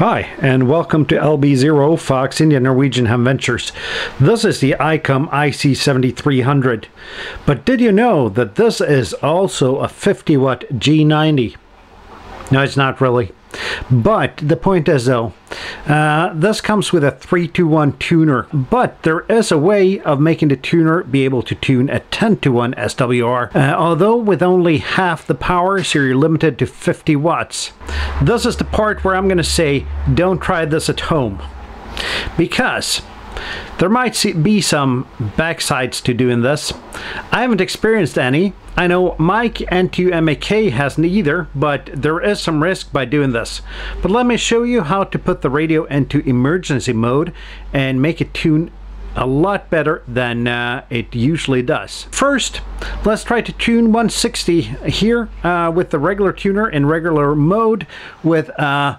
Hi, and welcome to LB0 Fox India Norwegian Ham Ventures. This is the ICOM IC7300. But did you know that this is also a 50 watt G90? No, it's not really. But the point is though, uh, this comes with a 3-to-1 tuner, but there is a way of making the tuner be able to tune a 10-to-1 SWR, uh, although with only half the power, so you're limited to 50 watts. This is the part where I'm going to say, don't try this at home. Because there might be some backsides to doing this. I haven't experienced any. I know Mike N2MAK hasn't either, but there is some risk by doing this. But let me show you how to put the radio into emergency mode and make it tune a lot better than uh, it usually does. First, let's try to tune 160 here uh, with the regular tuner in regular mode with uh,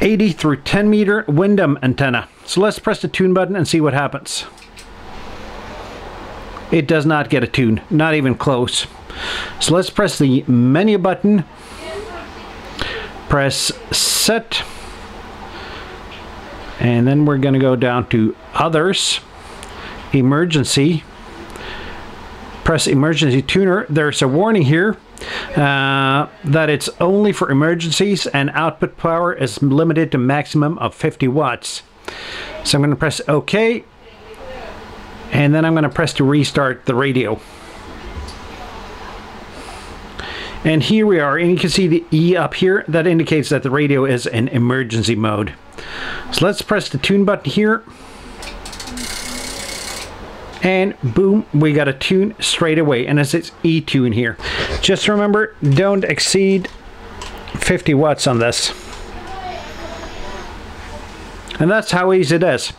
80 through 10 meter Windom antenna. So let's press the tune button and see what happens. It does not get a tune, not even close. So let's press the menu button, press set, and then we're going to go down to others, emergency, press emergency tuner. There's a warning here uh, that it's only for emergencies and output power is limited to maximum of 50 watts. So I'm going to press OK and then I'm going to press to restart the radio. And here we are, and you can see the E up here. That indicates that the radio is in emergency mode. So let's press the tune button here. And boom, we got a tune straight away. And it's E tune here. Just remember, don't exceed 50 watts on this. And that's how easy it is.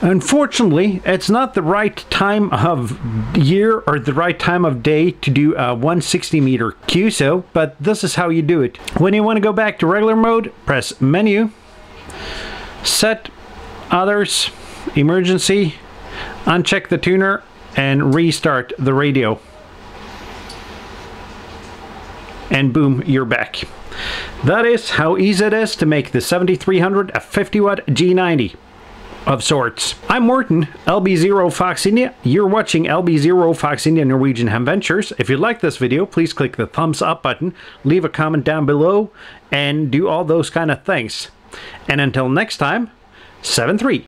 Unfortunately, it's not the right time of year or the right time of day to do a 160 meter QSO, but this is how you do it. When you want to go back to regular mode, press menu, set, others, emergency, uncheck the tuner, and restart the radio. And boom, you're back. That is how easy it is to make the 7300 a 50 watt G90 of sorts. I'm Morten, LB0 Fox India. You're watching LB0 Fox India Norwegian Ham Ventures. If you like this video, please click the thumbs up button, leave a comment down below, and do all those kind of things. And until next time, 7-3.